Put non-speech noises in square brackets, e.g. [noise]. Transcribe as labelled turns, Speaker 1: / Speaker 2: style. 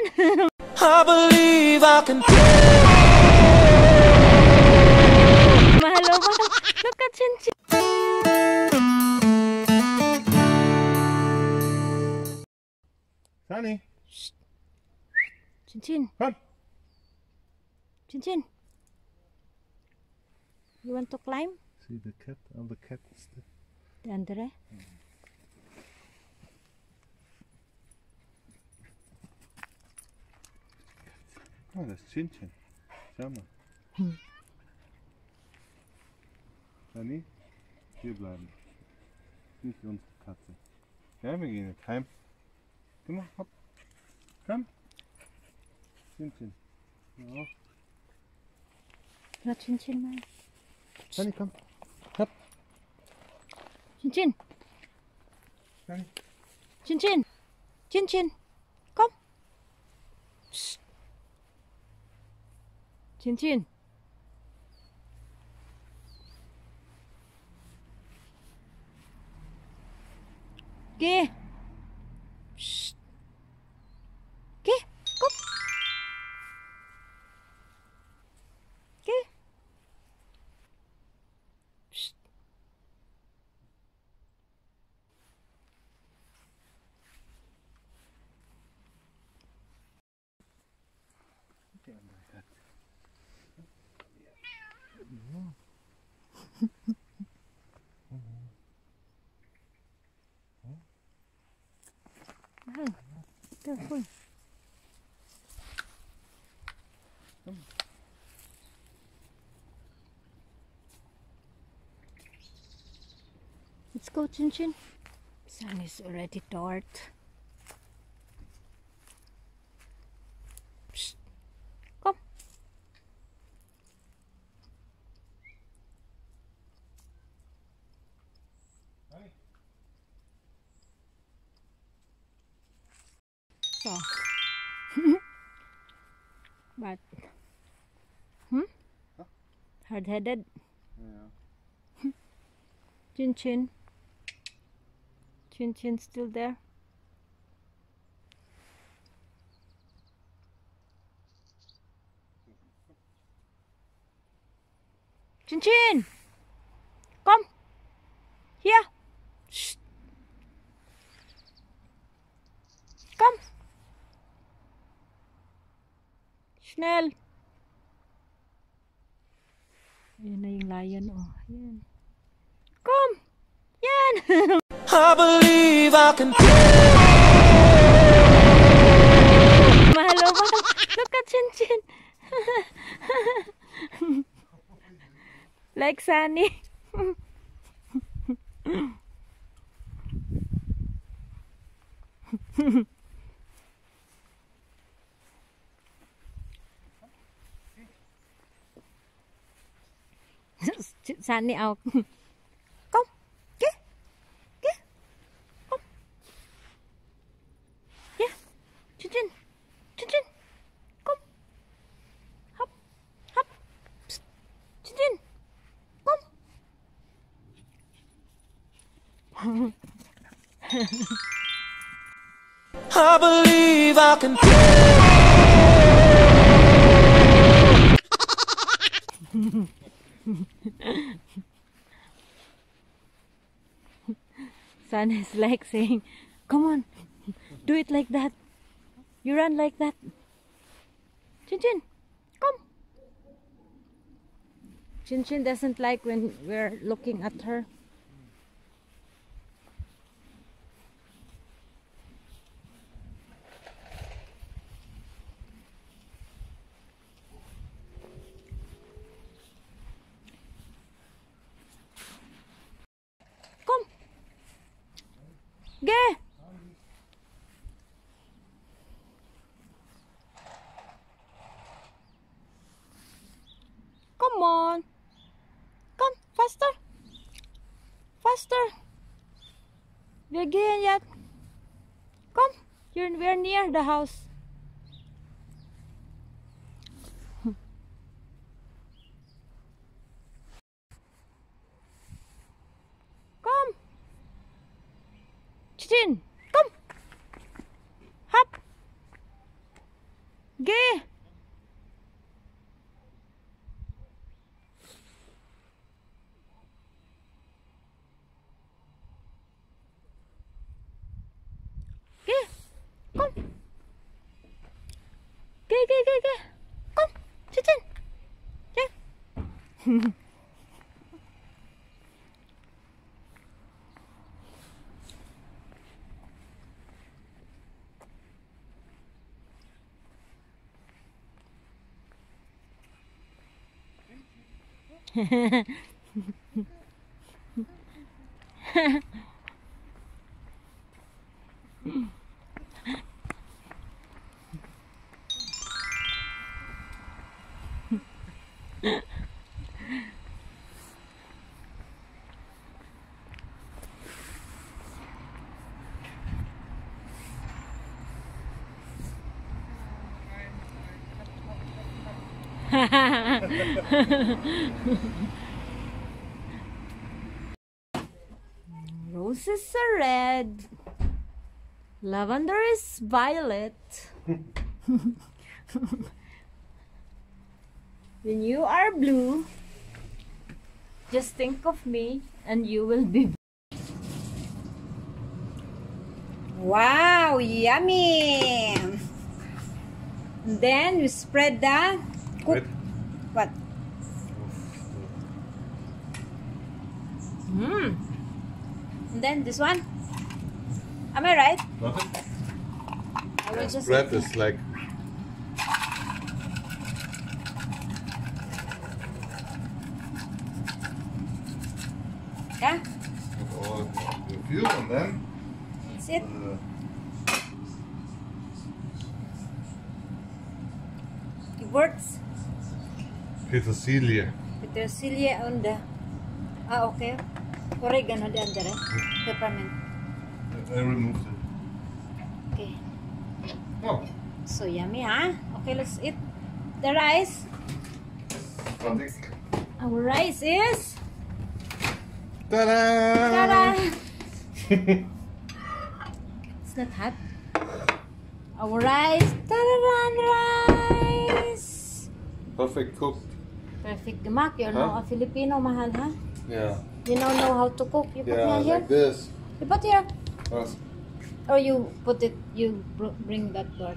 Speaker 1: Yan! [laughs]
Speaker 2: I believe I can
Speaker 1: Mahalo, mahal. Look at Chin Chin.
Speaker 3: Sunny,
Speaker 1: Chin Chin.
Speaker 3: come.
Speaker 1: Chin Chin. You want to climb?
Speaker 3: See the cat on the cat.
Speaker 1: The Andre?
Speaker 3: Mm. mal, das Zinnchen. Schau mal. Hm. Dani, hier bleiben. Nicht unsere Katze. Ja, wir gehen jetzt heim. Komm mal, hopp. Komm. Zinnchen. Ja.
Speaker 1: Ja, Zinnchen mal.
Speaker 3: Dani, komm. Hopp.
Speaker 1: Zinnchen. Dani. Zinnchen. Zinnchen. Komm. Psst. 前进。给，
Speaker 3: 嘘，给，给，
Speaker 1: 嘘，Let's go, Chin Chin. Sun is already dark. Psst. Come.
Speaker 3: Sunny.
Speaker 1: So. but, hmm?
Speaker 3: Huh?
Speaker 1: Hard-headed.
Speaker 3: Ja.
Speaker 1: Chin Chin. Chin Chin still there. Chin Chin! Schnell! Ayan na yung lion, oh. Ayan. Come! Yan! [laughs]
Speaker 2: I believe I can
Speaker 1: Mahalo, mahal. Look at Chin Chin. [laughs] like Sunny. [laughs] Sunny out. Come. Get. Get. Come. Yeah. Chin Chin. Chin Chin. Come. Hop. Hop. Psst. Chin Chin. Come. [laughs]
Speaker 2: I believe I can [laughs] [laughs]
Speaker 1: Sun is like saying, Come on, do it like that. You run like that. Chin Chin, come. Chin Chin doesn't like when we're looking at her. Come. Ge. Come on. Come faster. Faster. We're getting yet. Come. You're we're near the house. Come. Chin, come. Hop. Ge. Ge. Kom. Ge, ge, ge, ge. Kom. Zit in. Yeah. [laughs] Roses are red. Lavender is violet. [laughs] when you are blue, just think of me and you will be. Wow, yummy! And then we spread the cook. What? Mmm. And then this one. Am I right?
Speaker 3: Nothing?
Speaker 1: I will just
Speaker 3: Spread is like
Speaker 1: yeah.
Speaker 3: all the few and then
Speaker 1: That's it.
Speaker 3: uh,
Speaker 1: It works.
Speaker 3: Petersilie.
Speaker 1: Petersilia on the. Ah, okay. Oregano the under. eh? Peppermint.
Speaker 3: I removed it.
Speaker 1: Okay.
Speaker 3: Oh,
Speaker 1: So yummy, huh? Okay, let's eat the rice.
Speaker 3: something.
Speaker 1: Our rice is.
Speaker 3: Ta-da!
Speaker 1: Ta-da! [laughs] It's not hot. Our rice. Ta-da! Rice.
Speaker 3: Perfect cooked.
Speaker 1: Perfect. Mark, you're now
Speaker 3: Huh?
Speaker 1: a Filipino, mahal, huh?
Speaker 3: Yeah.
Speaker 1: You now know how to cook. You put
Speaker 3: Yeah,
Speaker 1: me here.
Speaker 3: like this.
Speaker 1: You put here.
Speaker 3: Yes.
Speaker 1: Or oh, you put it, you br- bring that part.